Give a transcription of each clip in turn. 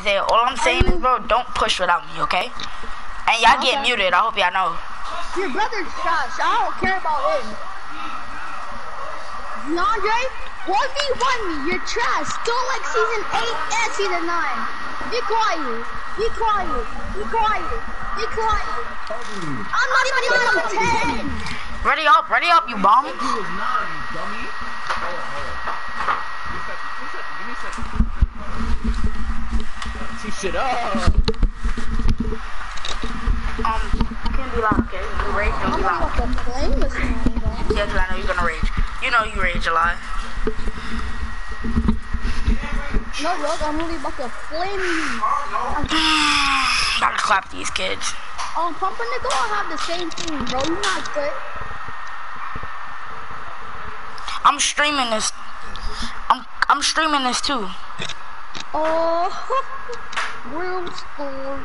Isaiah, all I'm saying is, bro, don't push without me, okay? And y'all get muted. I hope y'all know. Your brother's trash. I don't care about him. DeAndre, 1v1 me. You're trash. Still like season 8 and season 9. Be quiet. Be quiet. Be quiet. Be quiet. I'm not even level 10. Ready up, ready up, you bum. He was nine, you dummy. Hold on, hold on. Give me a second, give me a second, give me a second. See shit up. Um, you can be loud, okay? You rage, don't I'm be loud. about to flame this man, bro. Yeah, 'cause I know you're gonna rage. You know you rage a lot. No, look, I'm really about to flame you. Gotta clap these kids. Um, Pump and Nicole have the same thing, bro. You're not good. I'm streaming this. I'm I'm streaming this too. Oh, world score.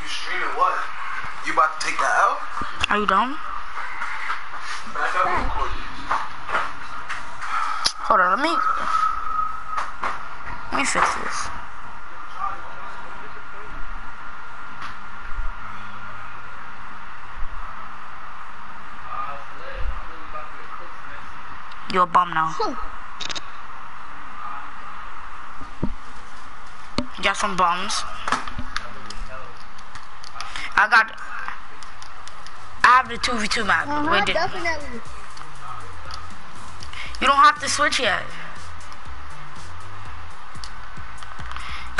You streaming what? You about to take that out? Are you done? Back up Hold on, let me let me fix this. You're a bum now. Got some bums. I got. I have the two v two map. Wait, did- definitely. you don't have to switch yet.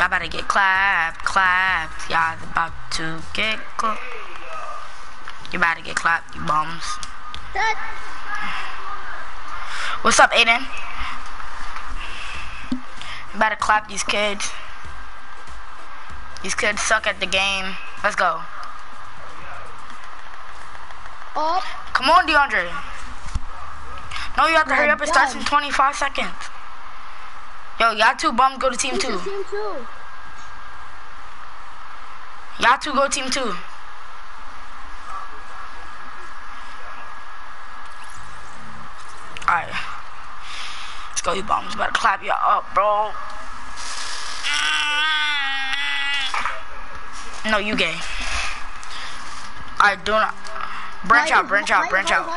Y'all about to get clapped, clapped. Y'all about to get clapped. You about to get clapped, you bums. What's up, Aiden? You better clap these kids. These kids suck at the game. Let's go. up. Come on, DeAndre. No, you have to hurry up. It starts in 25 seconds. Yo, y'all two bums go to team two. team two. Y'all two go team two. Alright. Let's go, you bums. Better clap y'all up, bro. No, you gay. Alright, do not. Branch out, branch out, branch out.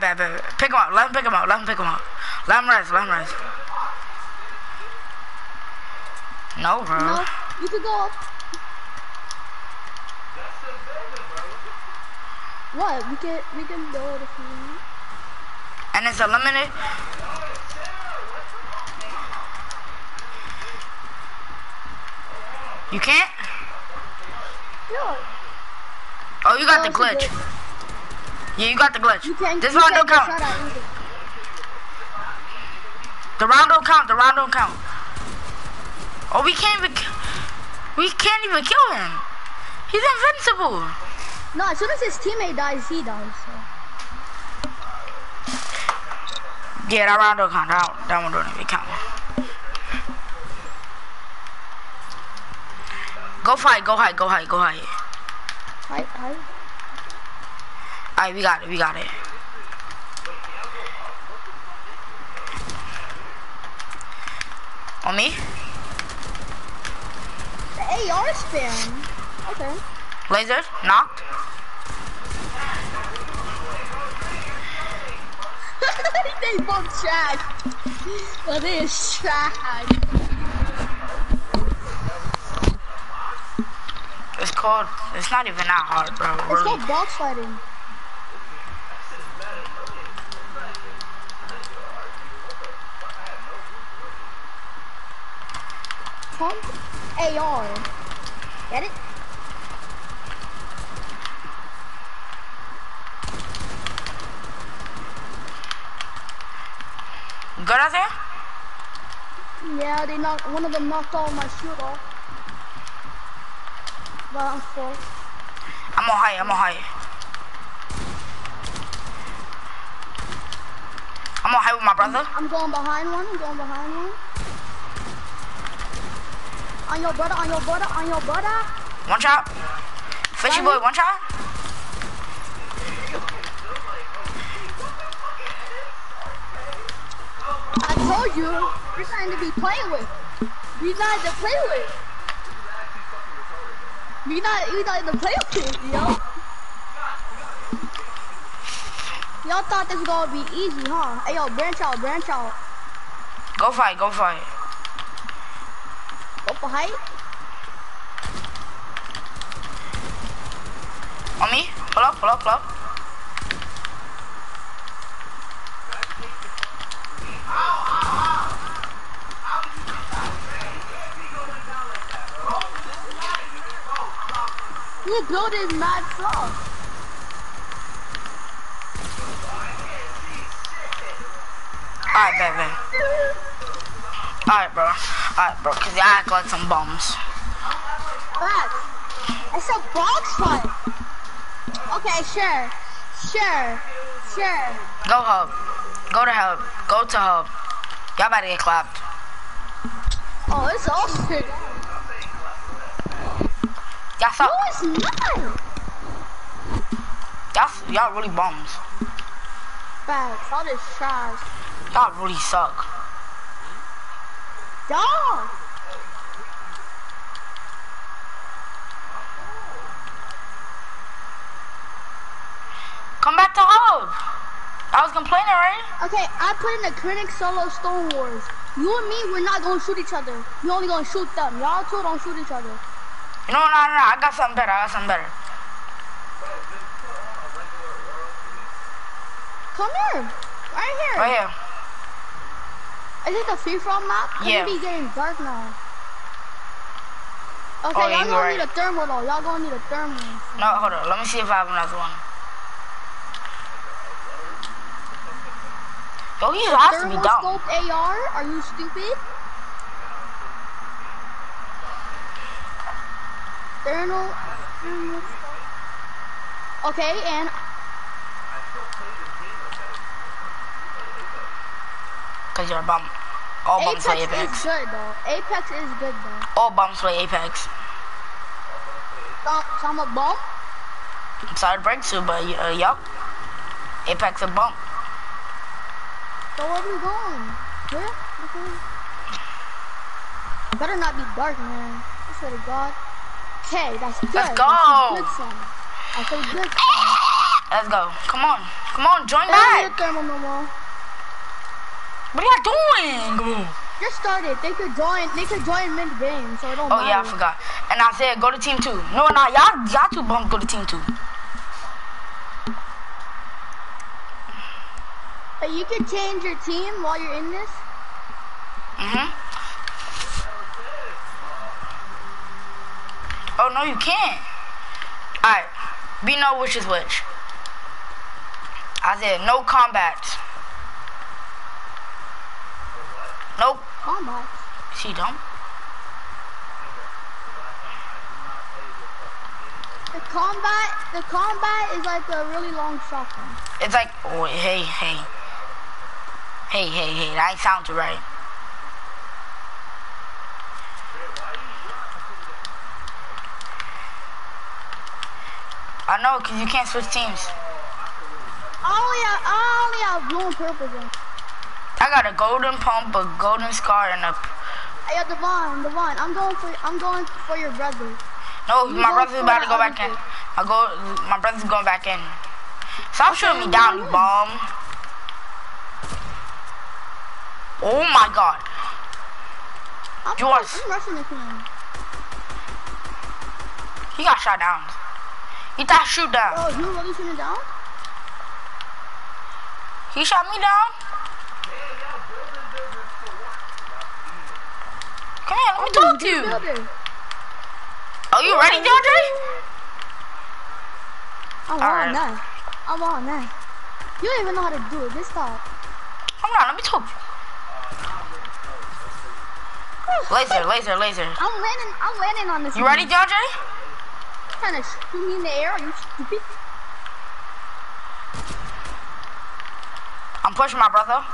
Right. Alright, bad, bad, bad. Pick him up. Let him pick him up. Let him pick him up. Let him rest. Let him rest. No, bro. No, you could go up. What? We can we can it if you want. And it's eliminated. You can't? No. Oh, you got Oh, the glitch. Yeah, you got the glitch. This round don't count. The round don't count. The round don't count. Oh, we can't even. We can't even kill him. He's invincible. No, as soon as his teammate dies, he dies. So. Yeah, that round don't count. That, that one don't even count. Go fight. Go hide. Go hide. Go hide. Hi, hi. Alright, we got it. We got it. On me? The AR spam. Okay. Laser? Knocked? they both trash. Well, they is trash. It's called. It's not even that hard, bro. It's Really. called box fighting. Pump AR. Get it? Good out there? Yeah, they knocked. One of them knocked all my shoot off. But I'm full. I'm on high. I'm on high. I'm on high with my brother. I'm going behind one. I'm going behind one. On your brother. On your brother. On your brother. One shot. Fishy boy, one shot. I told you, you're trying to be playing with. You're not to play with. You're not, you're not to play with, yo. Y'all thought this was gonna be easy, huh? Hey, yo, branch out, branch out. Go fight, go fight. Height. On me. Pull up, pull up, pull up. You build is mad slow. Alright, bet. Alright, bro. Alright, bro. Cause y'all act like some bums. Facts. It's a box fight. Okay, sure. Sure. Sure. Go hub. Go to hub. Go to hub. Y'all about to get clapped. Oh, it's over. Y'all No, suck. it's not. Y'all, y'all really bums. Facts. All this trash. Y'all really suck. Dog. Come back to hub. I was complaining, right? Okay, I put in the Clinic Solo Stone Wars. You and me, we're not gonna shoot each other. You only gonna shoot them. Y'all two don't shoot each other. You know, no, no, no. I got something better. I got something better. Come here. Right here. Right here. Is it the free for all map? Yeah. It be getting dark now. Okay, Oh, y'all gonna right. need a thermal though. Y'all gonna need a thermal. No, hold on. Let me see if I have another one. Yo, he has to be Thermal dumb. scope AR? Are you stupid? Thermal. Okay, and Cause you're a bum. All bums play Apex play is good though. Apex is good though. All bums play Apex. So, so I'm a bum. I'm sorry to break to you, but uh, yup. Apex a bump. So where we going? Where? Okay. Better not be dark, man. I swear to God. Okay, that's good. Let's That's go. a good song. That's a good song. Let's go. Come on. Come on, join I don't need a back. Thermal no more. What are y'all doing? Just started. They could join. They could join mid game, so it don't Oh yeah, I forgot. And I said go to team two. No, no, y'all, y'all two bums go to team two. But you can change your team while you're in this. Mhm. Oh no, you can't. All right, we know which is which. I said no combat. Nope. Combat. She dumb. The combat. The combat is like a really long shotgun. It's like, oh, hey, hey. Hey, hey, hey, that ain't sound too right. I know, cause you can't switch teams. I only have. I only have blue and purple. I got a golden pump, a golden scar, and a Hey, yo, Devon, Devon, I'm going for. I'm going for your brother. no. You My brother's about to go back in. I go. My brother's going back in. Stop shooting me down, you bum. Oh my god. I'm, Yours. I'm rushing the team. He got shot down. He got shoot down. Oh, you really shooting down? He shot me down. Come here, let me talk to you. Are you ready, DeAndre? I'm on that. I'm on that. You don't even know how to do it. Just stop. Come on, let me talk. to you. Laser, laser, laser. I'm landing. I'm landing on this. You ready, DeAndre? Trying to shoot me in the air? Are you stupid? I'm pushing my brother.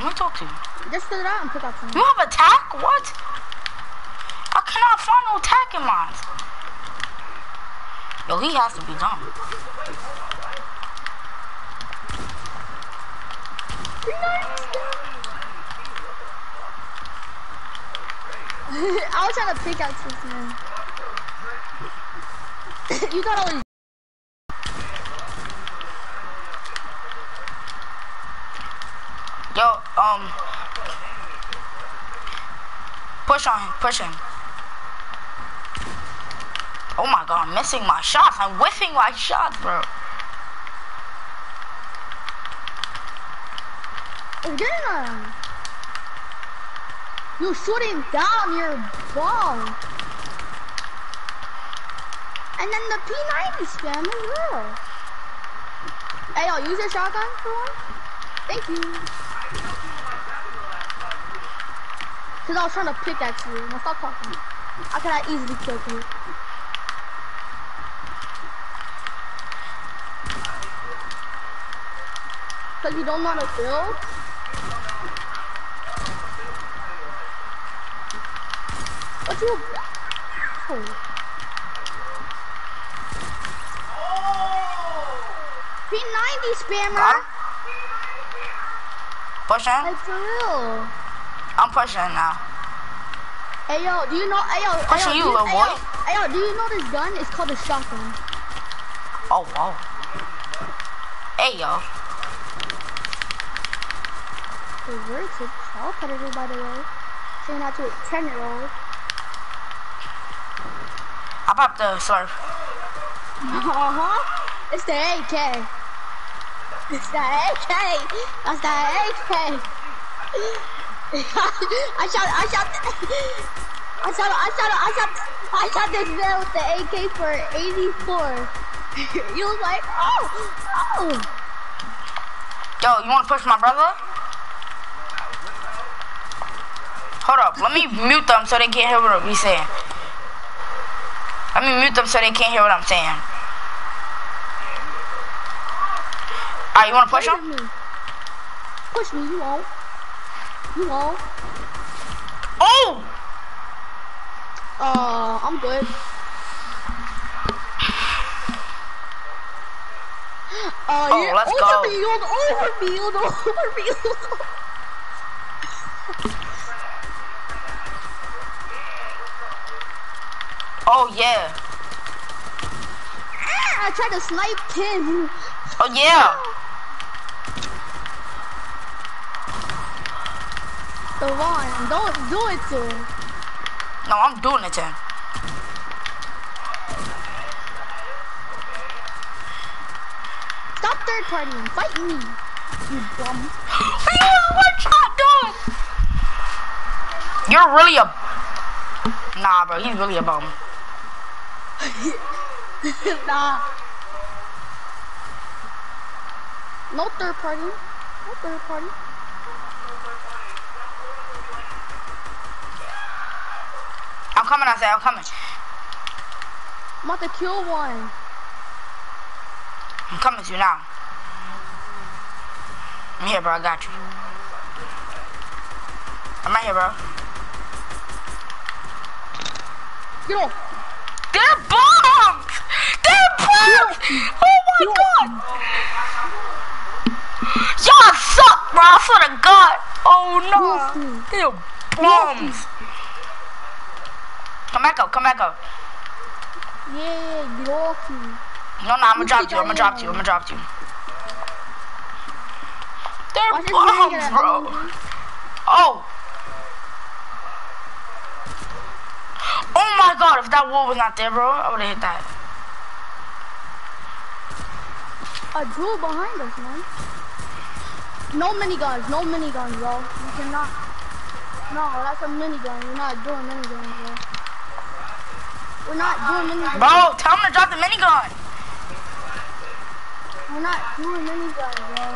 Let me talk to you. Just fill it out and pick out some. You have attack? What? I cannot find no attack in mine. Yo, he has to be dumb. I was trying to pick out something. you got all was. Yo, um, push on him, push him. Oh my god, I'm missing my shots. I'm whiffing my shots, bro. Damn! You're shooting down your ball. And then the P90 spam as well. Hey, I'll use your shotgun for one. Thank you. Cause I was trying to pick at you. Now stop talking. I could have easily killed you. Cause you don't know how to build. What you? Oh. P90 spammer. Him? Pushing? Like for real. I'm pushing now. Hey yo, do you know? Hey yo, hey, Pushing yo, you, little boy. Hey yo, do you know this gun? It's called a shotgun. Oh, wow. Hey, yo. Reverted child predator, by the way. Saying that to a 10 year old. I popped the slurp. Uh huh. It's the AK. It's the AK. That's the AK. I shot. I shot. I shot. I shot. I shot. I shot this man with the AK for 84. he was like, oh, oh. Yo, you wanna push my brother? Hold up, let me mute them so they can't hear what I'm saying. Let me mute them so they can't hear what I'm saying. Alright, you wanna push him? me. Push me. You won't. You won't. Oh! Uh, I'm good. Uh, Oh, yeah, let's go. overfield, overfield, overfield. Oh yeah. Ah, I tried to snipe him. Oh yeah. Devon, don't do it to him. No, I'm doing it to him. Stop third partying. Fight me, you bum. what y'all doing? You're really a Nah bro, he's really a bum. nah. No third party. No third party. I'm coming, I said, I'm coming. I'm about to kill one. I'm coming to you now. I'm here, bro. I got you. I'm right here, bro. Get off. They're bombs! They're bombs! Oh my god! Y'all suck, bro. I swear to God. Oh no. They're bombs. Come back up, come back up. Yeah, me. No, no, I'm gonna drop you. I'm gonna drop you. I'm gonna drop you. They're Watch bombs, bro. Oh. Oh my god, if that wall was not there, bro, I would have hit that. A jewel behind us, man. No miniguns, no miniguns, bro. You cannot. No, that's a minigun. You're not doing miniguns, bro. We're not doing miniguns. Bro, tell him to drop the minigun. We're not doing miniguns, bro.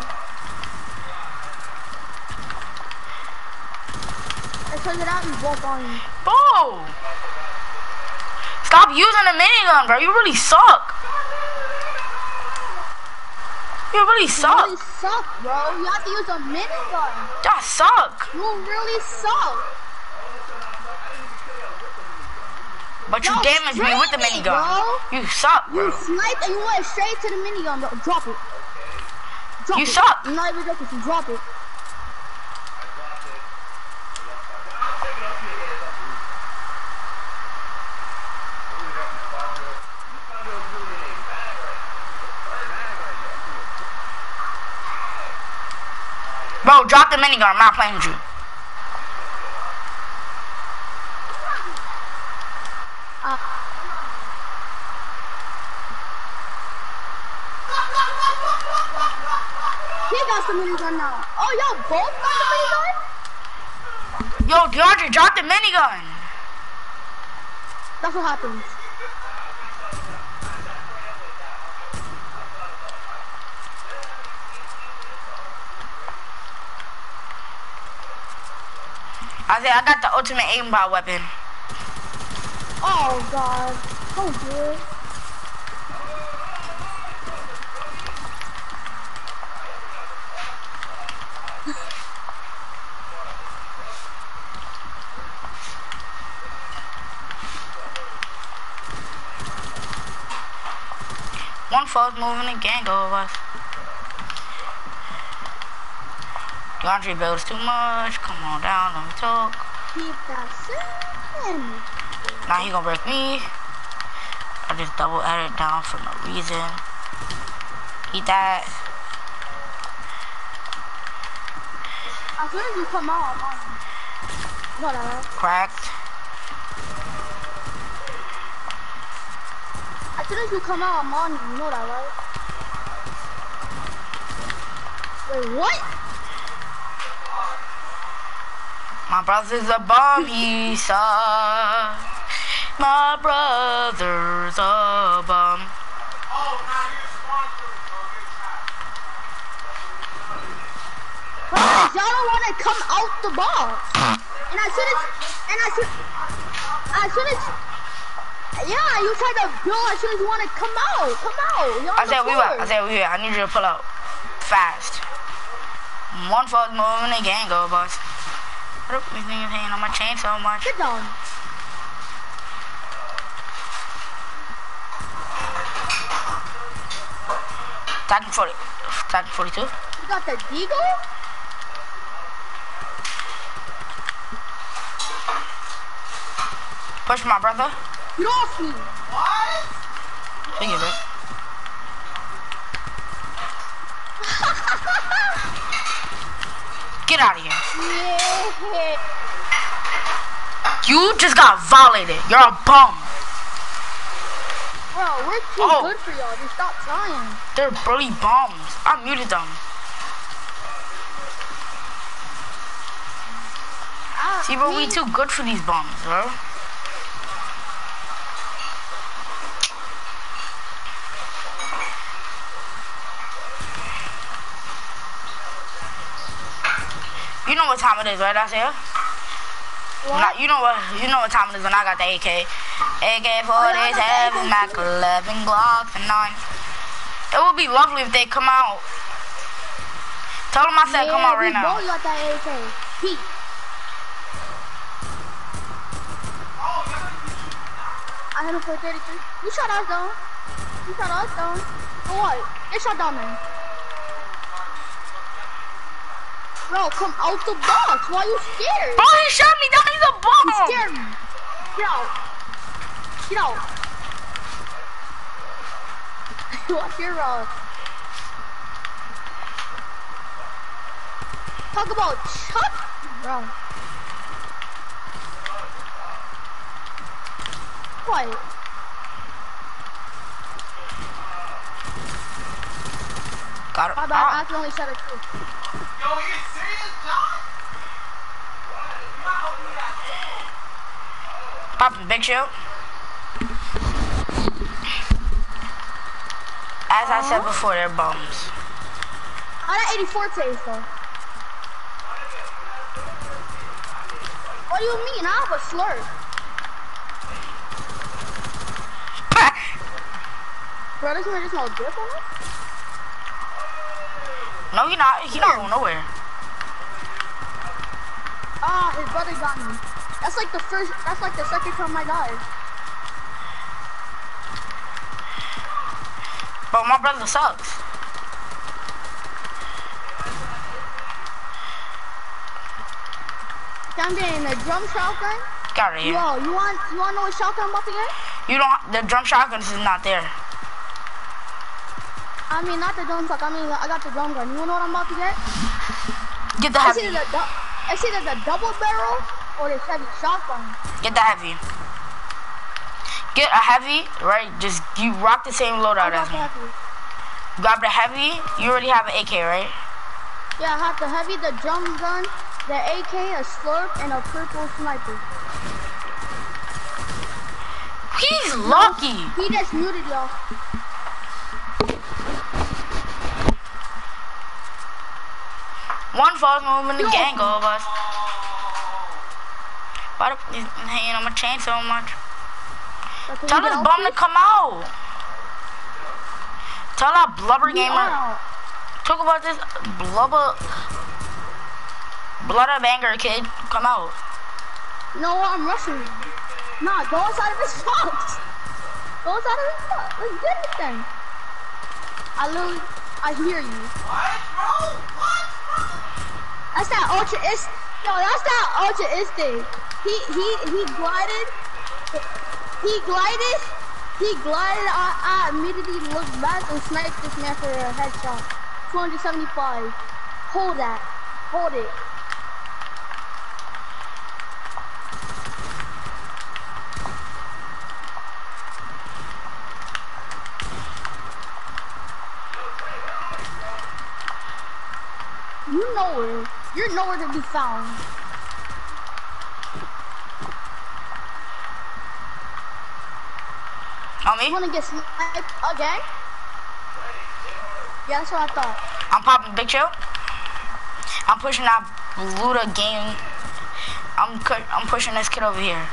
I took it out and walk on you. Bro. Stop using the minigun, bro. You really suck. You really suck. You really suck, bro. You have to use a minigun. Y'all suck. You really suck. But you damaged me with the minigun. bro. You suck, bro. You bro. sniped and you went straight to the minigun, bro. Drop it. Drop You it. suck. I'm not even joking. Drop it. Bro, drop the minigun. I'm not playing with you. Uh, got the minigun now. Oh, y'all both got the minigun? Yo, DeAndre, drop the minigun. That's what happens. I said I got the ultimate aimbot weapon. Oh, God. Oh, Don't do foot moving a gang of us. DeAndre builds too much. Come on down, let me talk. Keep that sin. Now he gonna break me. I just double edit down for no reason. Eat that. As soon as you come out, I'm on. Whatever. Cracked. As soon as you come out, I'm on you. You know that, right? Wait, what? My brother's a bum, he sucks. My brother's a bum. Because y'all don't want to come out the box. And soon as, and soon, as soon as, yeah, you try to build as soon as you want to come out. Come out. You're I said we were. I said we here. I need you to pull out fast. One foot moving the gang go, boss. What up? You think you're hanging on my chain so much? Sit down. Titan 40. Titan 42. You got the deagle? Push my brother. Get off me. Think of it. Get out of here. Yeah. You just got violated. You're a bum. Bro, we're too Oh. good for y'all. Just stop trying. They're bully bums. I muted them. Ah, See, bro, we too good for these bums, bro. You know what time it is, right, Isaiah? What? Not, you know what? You know what time it is when I got the AK. AK Oh, I 47, the Mac 11, Glock, and 9. It would be lovely if they come out. Tell them I said come Yeah, out right now. both got that AK. Pete. I hit him for 33. You shot us down. You shot us down. For what? Get shot down then. Bro, come out the box. Why are you scared? Bro, he shot me down. He's a You bum. scared me. Get out. Get out. Watch your route. Talk about Chuck, bro. What? Got it. My bad. I Ah, accidentally shot it too. Yo, popping big shoot. As I said before, they're bums. I got 84 taste though. What do you mean? I have a slurp. Bro, there's no, there's no dip on it? No, he not. He not going nowhere. Ah, his brother got me. That's like the first, that's like the second time I died. But my brother sucks. I'm getting a drum shotgun. Of here. Yo, you want, you want to know what shotgun I'm about to get? You don't. The drum shotguns is not there. I mean, not the drum shotgun. I mean, I got the drum gun. You wanna know what I'm about to get? Get the It's either the, du- it's either the double barrel or the heavy shotgun. Get the heavy. Get a heavy, right? Just you rock the same loadout as me. heavy. Grab the heavy. You already have an AK, right? Yeah, I have the heavy, the drum gun, the AK, a slurp, and a purple sniper. He's lucky. He just muted y'all. One false move in the gang, all of us. Why the he's hanging on my chain so much? Tell we this bum to come out. Tell that blubber We gamer. are. Talk about this blubber, blood of anger kid. Come out. No. I'm rushing. Nah, go inside of his box. Go inside of his box. Let's get it then. I literally, I hear you. What, bro? What, bro? That's that ultra is. Yo, that's that ultra instinct. He he he glided. He glided. He glided. I, I immediately looked back and sniped this man for a headshot. 275. Hold that. Hold it. You nowhere. You're nowhere to be found. On me? You wanna get sniped again? Yeah, that's what I thought. I'm popping Big Chill. I'm pushing that Luda game. I'm I'm pushing this kid over here.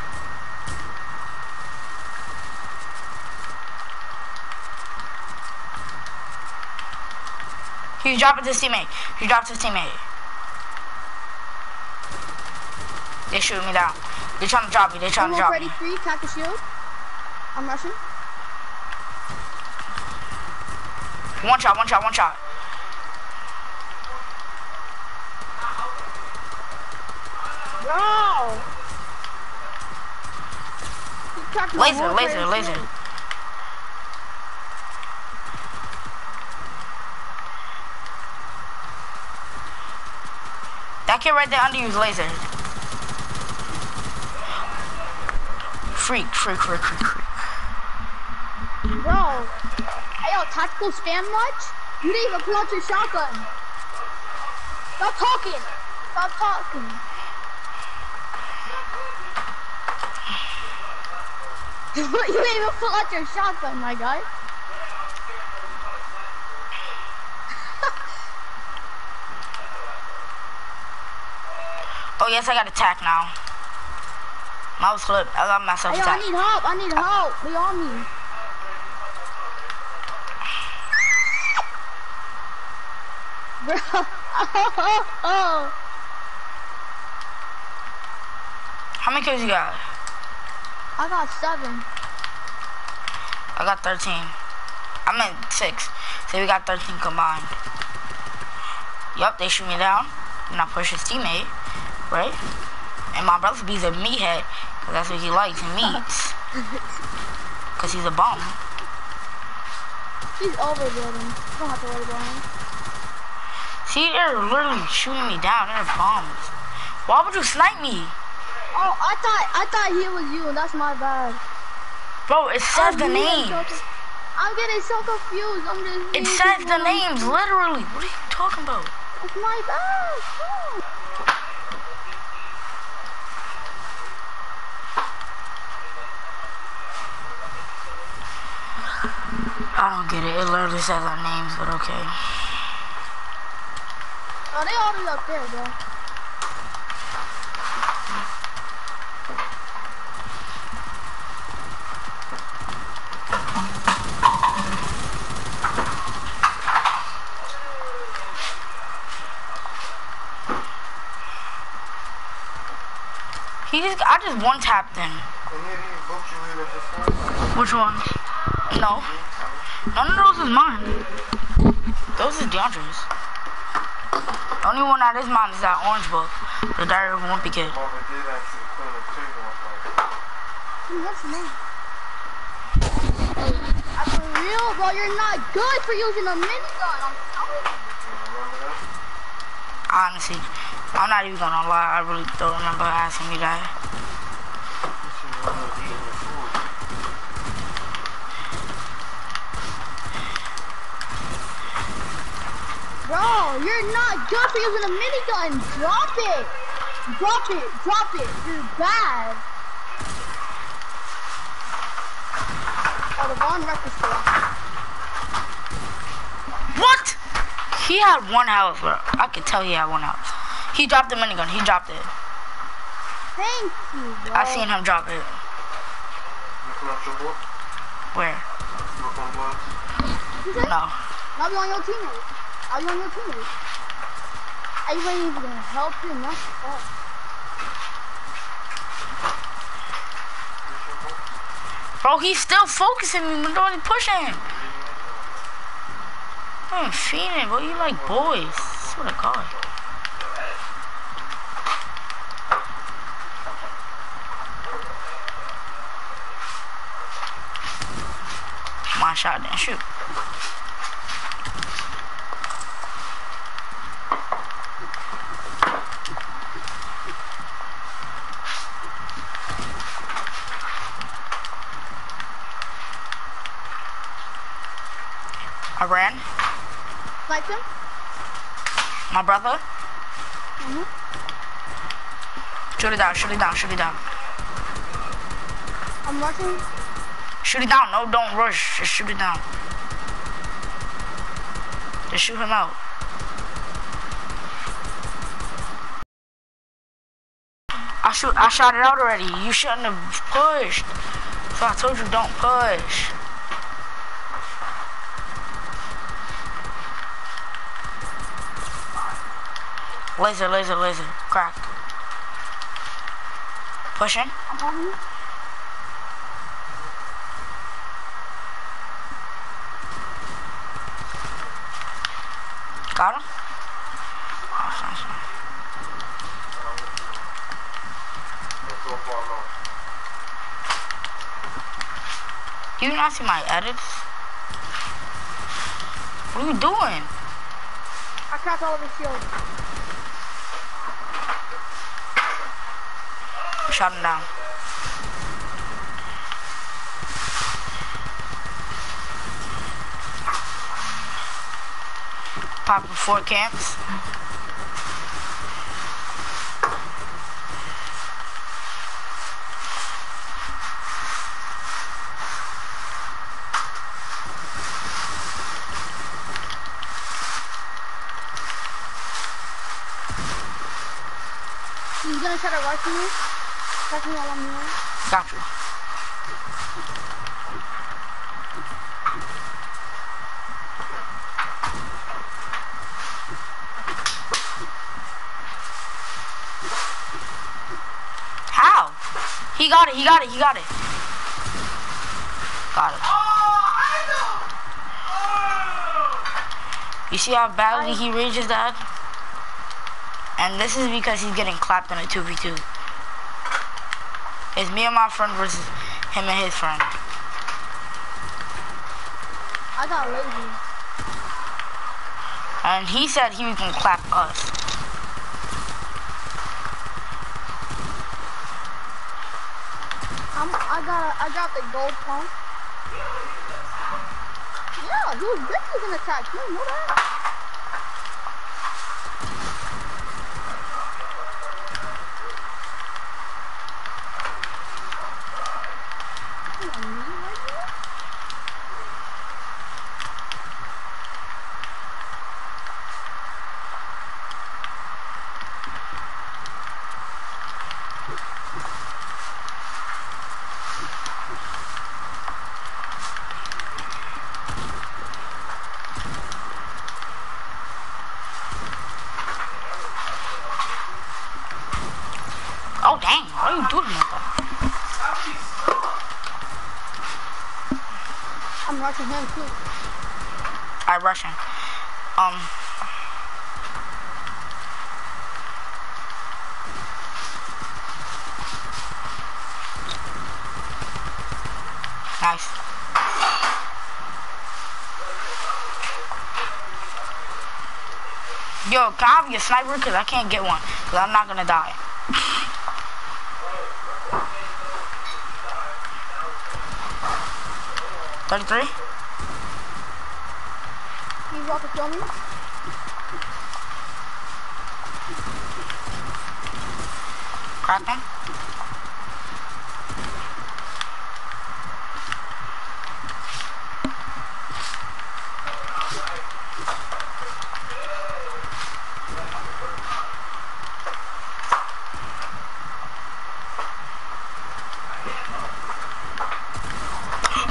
He's dropping his teammate. He dropped his teammate. They're shooting me down. They're trying to drop me. They're trying to Emerald drop me. 3, Cactus Shield. I'm rushing. One shot, one shot, one shot. Bro! He cracked my Laser, laser, laser. That kid right there under you is laser. Freak, freak, freak, freak, freak. Bro! Yo, tactical spam much? You didn't even pull out your shotgun. Stop talking! Stop talking. you didn't even pull out your shotgun, my guy. Oh yes, I got attack now. Mouse flip. I got myself Hey, I need help. I need help. They on me. Bro. How many kills you got? I got seven. I got 13. I meant six. So we got 13 combined. Yup, they shoot me down. And I push his teammate, right? And my brother be's a meathead, because that's what he likes, meats. Because he's a bum. He's overbuilding. You don't have to worry about him. See, they're literally shooting me down. They're bombs. Why would you snipe me? Oh, I thought I thought he was you, that's my bad. Bro, it says I'm the getting so names. I'm getting so confused. I'm just. It says the names, literally. What are you talking about? It's my bad. Oh. I don't get it. It literally says our names, but okay. Oh, they all up there, bro. He just, I just one tapped him. Which one? No. None of those is mine. Those is DeAndre's. The only one that is mine is that orange book. The Diary of Wimpy Kid. What's? Uh, For real, bro, you're not good for using a minigun. I'm telling you. Honestly, I'm not even gonna lie. I really don't remember asking me that. You should know what eating the food. Bro, you're not for using a minigun. Drop it. Drop it. Drop it. You're bad. Oh, the Von Record store. What? He had one health, bro. I can tell he had one health. He dropped the minigun. He dropped it. Thank you, bro. I seen him drop it. Looking at your book? Where? Look on bloods? You said? No. I'll be on your teammate. Be on your teammate. Everybody even gonna help you, not oh. Bro, he's still focusing me when nobody's pushing him. I'm fiending, bro. You like boys. Swear to God. My shot didn't shoot. I ran. Like him? My brother. Mhm. Shoot it down, shoot it down, shoot it down. I'm rushing. Shoot it down. No, don't rush. Just shoot it down. Just shoot him out. I shoot. I shot it out already. You shouldn't have pushed. So I told you don't push. Laser, laser, laser. Crack. Pushing. Got him. You not see my edits? What are you doing? I cracked all of his shield. Him down. Popping four camps. Gonna try to me. While I'm here. Got you. How? He got it, he got it, he got it. Got it. You see how badly he rages that? And this is because he's getting clapped in a 2v2. It's me and my friend versus him and his friend. I got lazy. And he said he was gonna clap us. I'm, I got I got the gold pump. Yeah, definitely gonna attack. You know that? Come on, me right here? I rush him. Um. Nice. Yo, can I have your sniper? Because I can't get one. Because I'm not going to die. Thirty-three. About to kill him.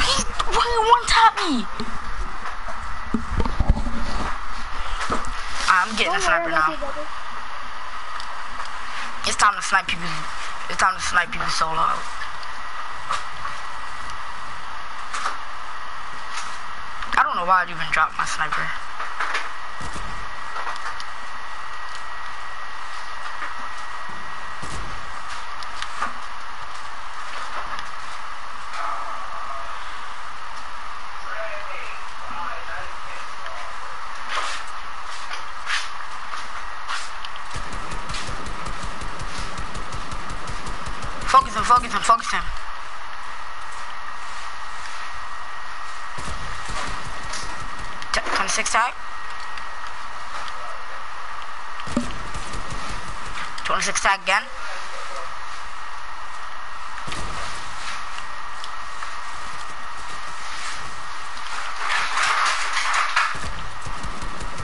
He fucking one tap me. I'm getting a Don't sniper worry about now. your brother. It's time to snipe people. It's time to snipe people solo out. I don't know why I'd even drop my sniper. Focus him, focus him, focus him. T- 26 tag. 26 tag again.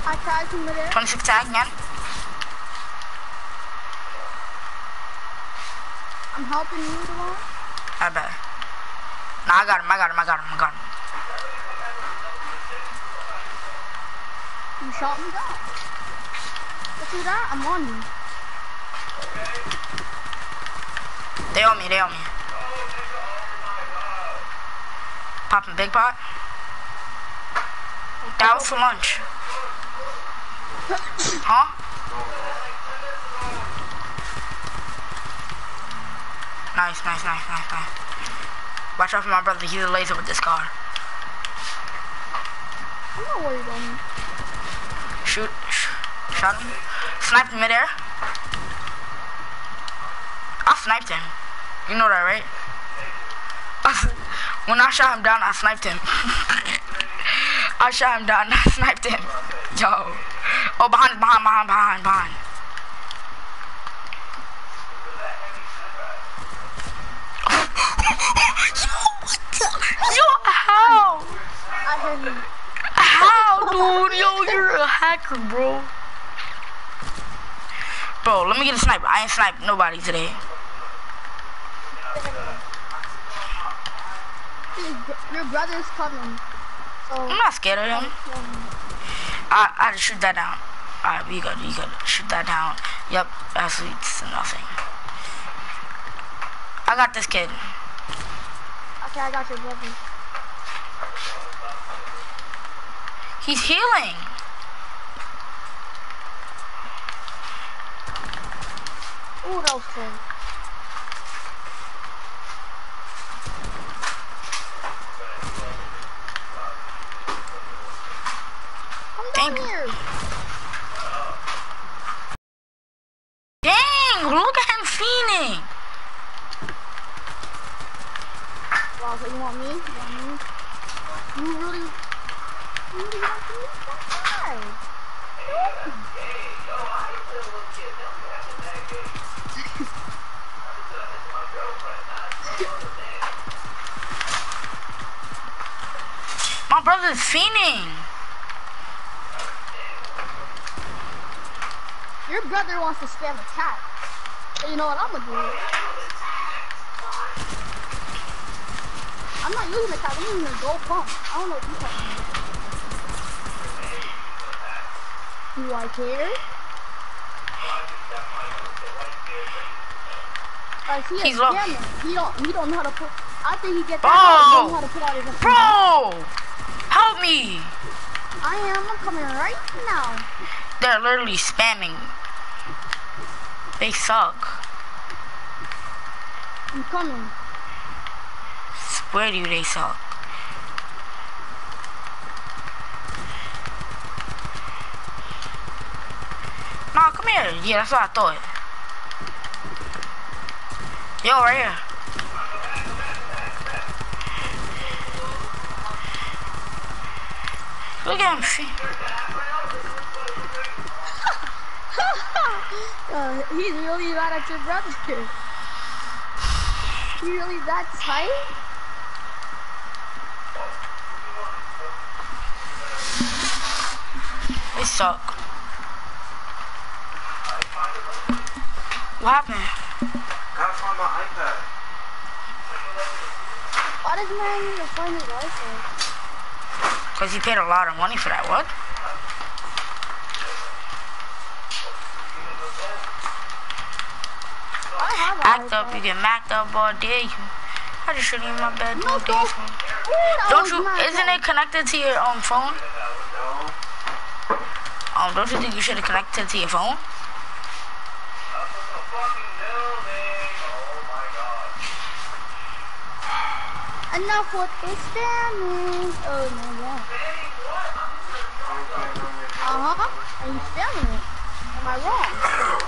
I tried to midair. 26 tag again. I'm helping you, Devon. I bet. Nah, I got him, I got him, I got him, I got him. Shot me down. Look at that. I'm on you. They on me, they on me. Popping big pot. That was for lunch. Huh? Nice, nice, nice, nice, nice. Watch out for my brother. He's a laser with this car. I'm not worried about me. Shot him. Sniped him midair. I sniped him. You know that, right? When I shot him down, I sniped him. I shot him down, I sniped him. Yo. Oh, behind, behind, behind, behind, behind. Yo, how? How, dude? Yo, you're a hacker, bro. Bro, let me get a sniper. I ain't sniped nobody today. Your brother's coming. So, I'm not scared of him. I, I just shoot that down. Alright, we good, we good. Shoot that down. Yep, to nothing. I got this kid. okay, I got your brother. He's healing. Ooh, that was close. Come down you. here. Dang, look at him fiending. Wow, so you want me? You want me? You really My brother's fiending. Your brother wants to spam the cat. So you know what I'm gonna do? I'm not using the cat, I'm using the gold pump. I don't know what you're talking about. Do I care? I see a He's scammer. He don't he don't know how to put I think he gets Bro. that out. He don't know how to put out his Bro! I am. I'm coming right now. They're literally spamming. They suck. I'm coming. Swear to you, they suck. Nah, come here. Yeah, that's what I thought. Yo, right here. Look at him. she- uh, he's really mad at your brother. He really that tight? They suck. What happened? Gotta find my iPad. Why does man need to find his license? Because he paid a lot of money for that. What? I have a Act up, you get macked up all day. I just shouldn't in my bed No, doing don't. things. Ooh, that Don't you? Isn't it connected to your um phone? Um, don't you think you should have connected to your phone? Oh my god. Uh huh. Are you filming it? Am I wrong?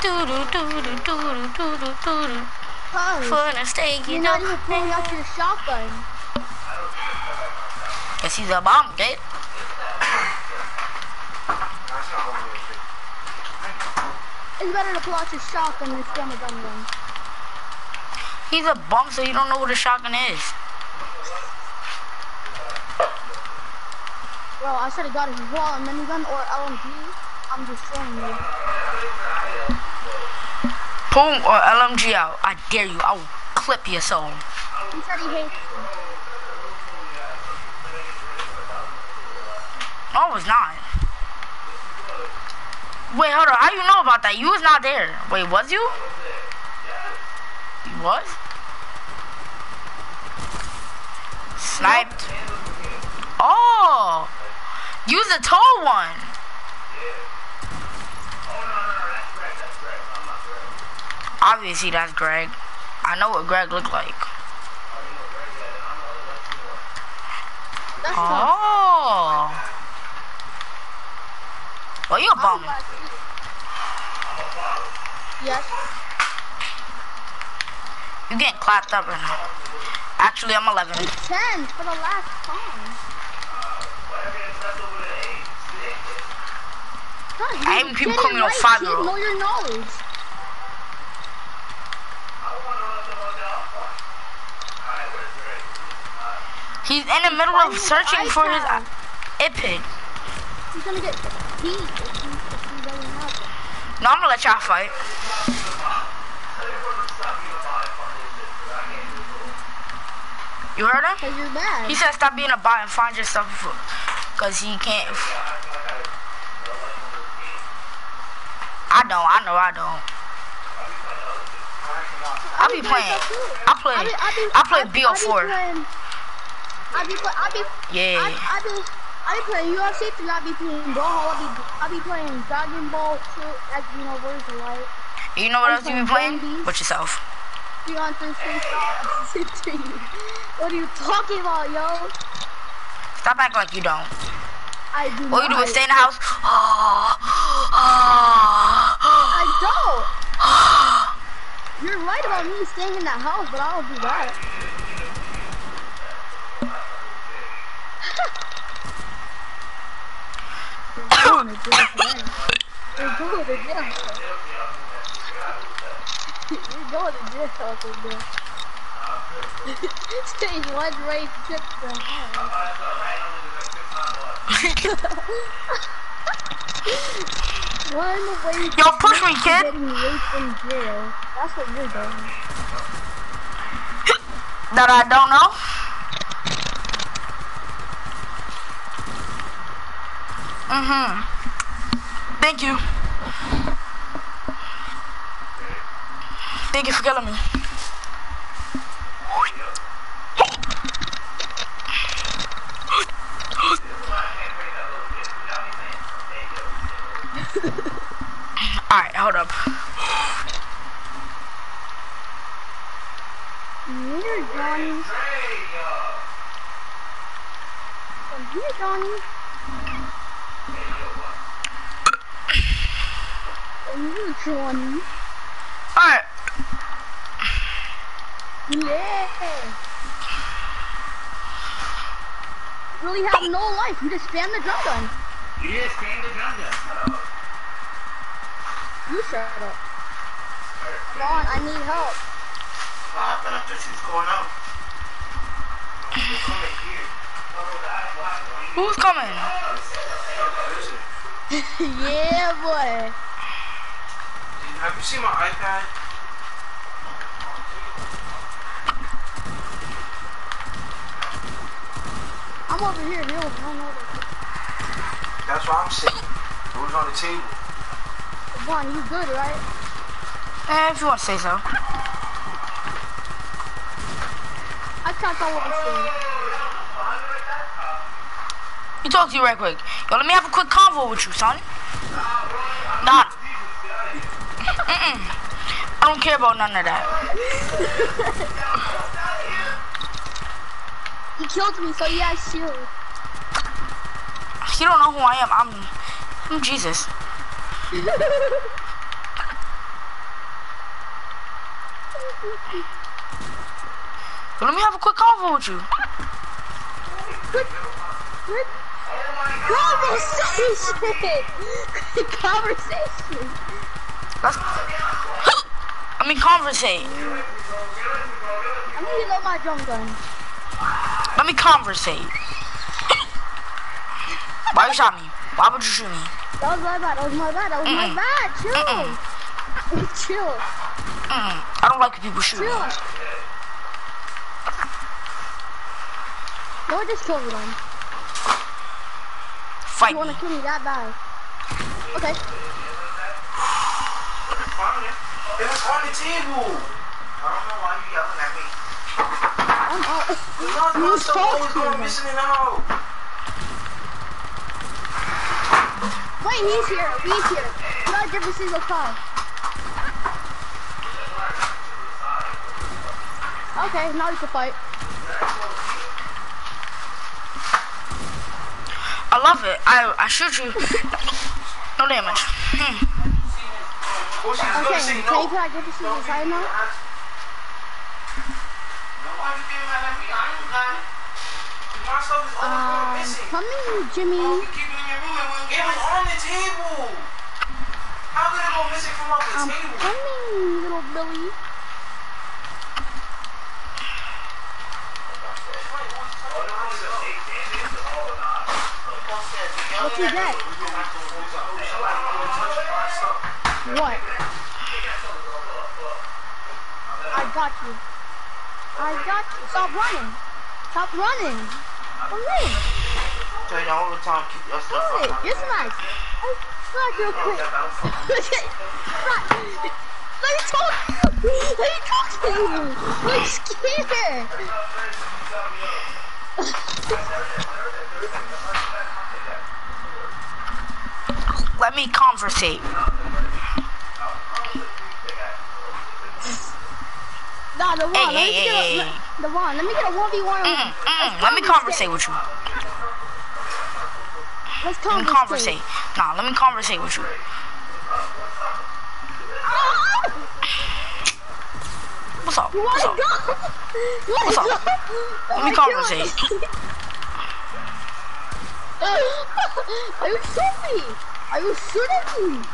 Doodle, doodle, doodle, doodle, doodle. For an mistake, you know. You're not even pulling out your shotgun. Guess he's a bomb, kid. It's better to pull out your shotgun than spam a gun gun. He's a bum, so you don't know what a shotgun is. I should have got his wall and minigun or LMG. I'm destroying you. Pull or LMG out. I dare you. I will clip your soul. He said he hates you. No, it's not. Wait, hold on. How you know about that? You was not there. Wait, was you? You was? Sniped. Use the tall one. Obviously, that's Greg. I know what Greg looked like. That's tough. Oh. Well, you a bum. Yes. You getting clapped up right now. Actually, I'm 11. 10 for the last time. I hate when people get call it me a right, five-year-old. kid. Know your knowledge. He's in the middle of searching for his iPad. He's gonna get beat if he, if he doesn't have it. No, I'm gonna let y'all fight. You heard him? Cause you're bad. He said stop being a bot and find yourself because he can't. I don't. I know I don't. I be playing. I play. be- I be- play I be BO4. playing- I be play, I be Yeah. I, I be I be playing UFC three. I be playing Brawlhalla. I be I be playing Dragon Ball two X Xenoverse Light. You know what else you be playing playing? Zombies. With yourself. Three on three what are you talking about, yo? Stop acting like you don't. I do All you do not. is stay in the house. I don't. You're right about me staying in that house, but I don't do that. You're going to jail. You're going to jail. You're going to jail. Stage one rape trip to hell. One way Yo, push me, kid. getting raped in jail. That's what you're doing. That I don't know. Mhm. Thank you. Thank you for killing me. Alright, hold up. Here, Johnny. Come here, Johnny. Come here, Johnny. Alright. Yeah. Really have no life. You just spam the drum gun. You just came to drum gun. You shut up. Come on, I need help. What happened? I thought she was going out. You coming here. Who's coming? Yeah, boy. have you seen my iPad? I'm over here, Hill. I don't know. That's what I'm saying. Who's on the table. Vaughn, you good, right? Eh, if you want to say so. I can't tell what to say. You talk to you right quick. Yo, let me have a quick convo with you, son. Nah. Mm-mm. I don't care about none of that. He killed me, so yeah, shield. You don't know who I am. I'm, I'm Jesus. Let me have a quick convo with you. Conversation. Conversation. Let's. I mean, conversate. I'm gonna reload my drum gun. Let me conversate. Why you shot me? Why would you shoot me? That was my bad. That was my bad. That was my Mm-mm. bad. Chill. Chill. Mm, I don't like when people shoot me. Chill. No, I just kill me then. Fight You me. wanna kill me that bad? Okay. It. It was on the table. I don't know why you yelling at me. I'm out. Because You my stuff talk always to going them. missing and out. Wait, he's here. He's here. Not every single car. Okay, now we can fight. I love it. I I shoot you. No damage. Hmm. Okay, gonna say can no. you put different seasons right now? Why you getting mad at me? I ain't mad. My stuff is always going Um, missing. Coming, Oh, Jimmy. we keep it in your room and we It was on the table. How could it go missing from off the I'm table? coming, little Billy. What you get? What? I got you. I got you. Stop running. Stop running. Come in. Tell you all the time, keep your stuff Do it. up. Just nice. I flag real quick. Let me talk to you. Let me talk to you. I'm scared. Let me conversate. Nah, the one. Hey, let me hey, get hey, a, hey. The one. Let me get a one v one. Mm, mm, let me conversate with you. Let's Let me conversate. Nah, let me conversate with you. What's up? What's up? You What's up? Let me conversate. Are you shooting me? Are you shooting me?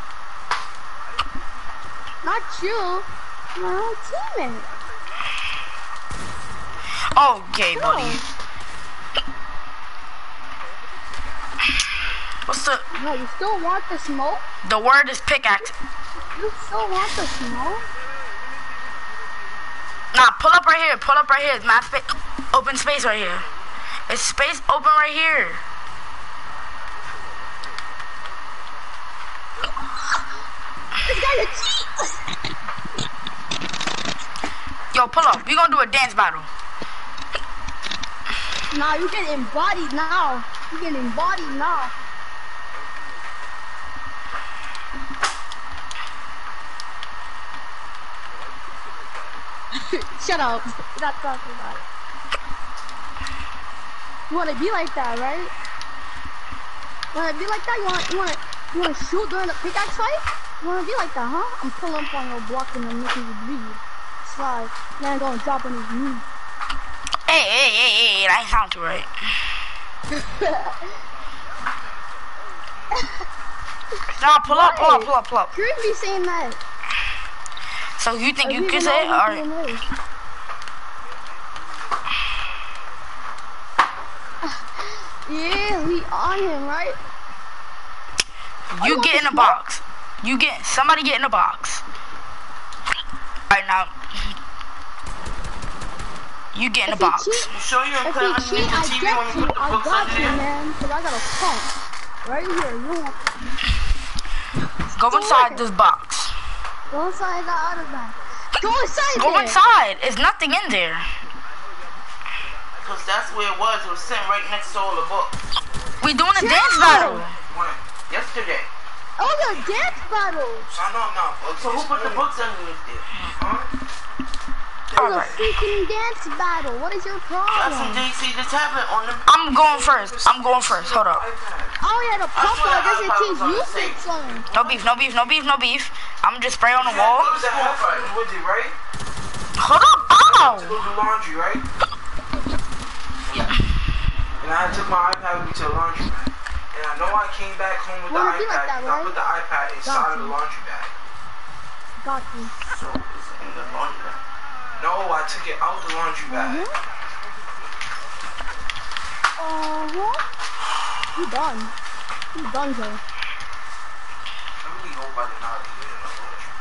Not you. My teammate. Okay, buddy. What's the No, you still want the smoke? the word is pickaxe? You still want the smoke? Nah, pull up right here. Pull up right here. It's map. Open space right here. It's space open right here. This guy's a cheat! Yo, pull up. We gonna do a dance battle. Nah, you get embodied now. You get embodied now. Shut up. We're not talking about it. You wanna be like that, right? You wanna be like that? You wanna you wanna you wanna shoot during the pickaxe fight? You wanna be like that, huh? I'm pulling up on your block and I'm making you bleed. Slide. Then go and drop on his knee. Hey, hey, hey, hey, that ain't sound too right. Nah, pull up, pull up, pull up, pull up. You're be saying that. So you think Or you you can say it? know Or who. Yeah, we on him, right? you want get in a smoke? box. You get, somebody get in a box. Right now. You get in the If he box. cheat- You sure you If didn't put he cheat, I the TV get when you you. put the I books got under you, man. Cause I got a pump. Right here. You want Go Go inside this box. Go inside the other bag. Go inside Go there. inside. There's nothing in there. Cause that's where it was. It was sitting right next to all the books. We're doing a Chill. dance battle. When? Yesterday. Oh, the dance battle. I know I'm not books. So who put the books underneath there? Huh? It's a freaking dance battle. What is your That's some problem? DC the tablet on the I'm going first. I'm going first. Hold up. Oh yeah, the pump swear out doesn't teach you the same. fix something. No beef, no beef, no beef, no beef. I'm just spray on the You wall. had to go to school with it, right? Hold up. Ow. To go do laundry, right? Yeah. And I took my iPad with me to the laundry bag. And I know I came back home with the iPad. like that, because I put the iPad inside of the laundry bag. Got you. So it's in the laundry bag. No, I took it out the laundry bag. Mhm. Uh-huh. You done. You done, Joe. I really hope I did not leave it in the laundry.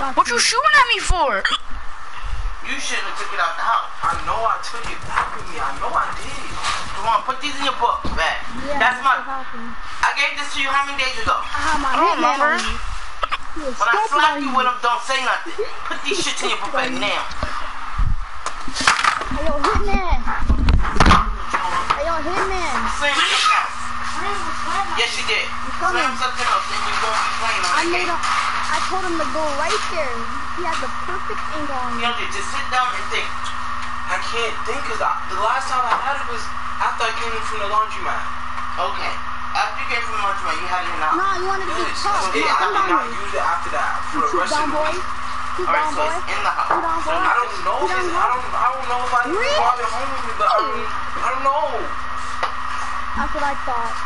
Got What you shooting at me for? You shouldn't have took it out the house. I know I took it back with me. I know I did. Come on, put these in your book bag. Yeah, That's what my. I gave this to you how many days ago? I had my I don't hitman remember. on you. He was When I slap you with them, don't say nothing. Put these shits in your book bag now. Hey, yo, hitman. Hey, yo, hitman. Slam something else. Yes, you did. Slam something else, then you won't be playing on I made a, I told him to go right there. He had the perfect angle on You me. know, just sit down and think. I can't think because the last time I had it was after I came in from the laundromat. Okay. After you came from the laundromat, you had it the Nah, you wanted to be tough. Yeah, I did not use it after that for the rest of the boy. week. Alright, so it's in the house. So. I don't know. If it's. I don't. I don't know if I can brought it home with me, but I don't. I don't know. That's what I thought.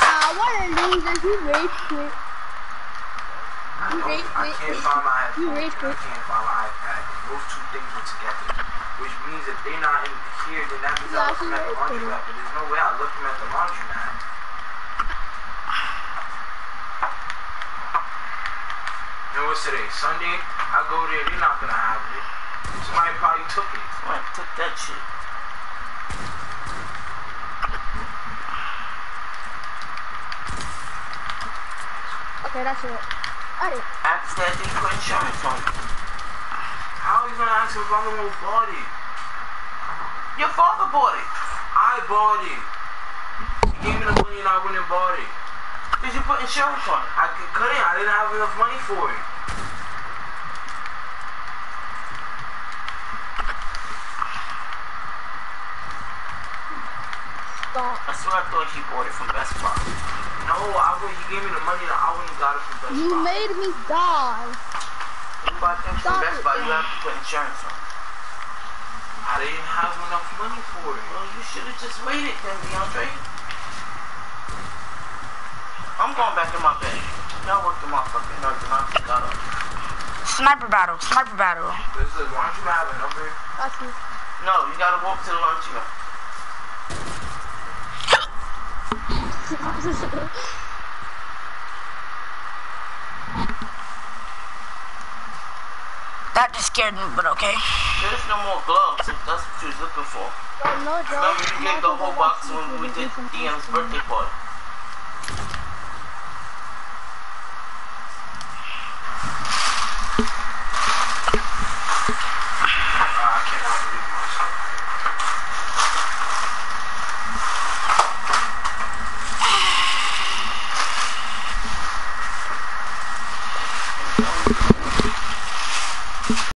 Ah, what a loser. You rage quit. I, You don't, rage I quit. can't find my iPad. You rage I can't find my iPad. Those two things were together, which means if they're not in here, then that means Yeah, I left them at the she rage laundromat. But there's no way I left them at the laundromat. And what's today? Sunday? I go there, they're not gonna have it. Somebody probably took it. Somebody took that shit. Okay, that's it. Alright. Ask that they put insurance on it. How are you gonna ask if I'm the one who bought it? Your father bought it. I bought it. He gave me the money and I went and bought it. Did you put insurance on it? I c- couldn't. I didn't have enough money for it. Stop. I swear I thought he bought it from Best Buy. No, I would, he gave me the money and I wouldn't got it from Best You Buy. You made me die. You buy things from Best Buy, you have to put insurance on. I didn't have enough money for it. Well, you should have just waited then, DeAndre. I'm going back in my bed. Y'all work the motherfucking nerves and I just got up. Sniper battle. Sniper battle. Does the laundromat have a number? That's. No, you gotta walk to the laundromat. That just scared me, but okay. There's no more gloves if that's what you was looking for. Oh, no, Joe. Remember you gave the whole box when we did DM's birthday party.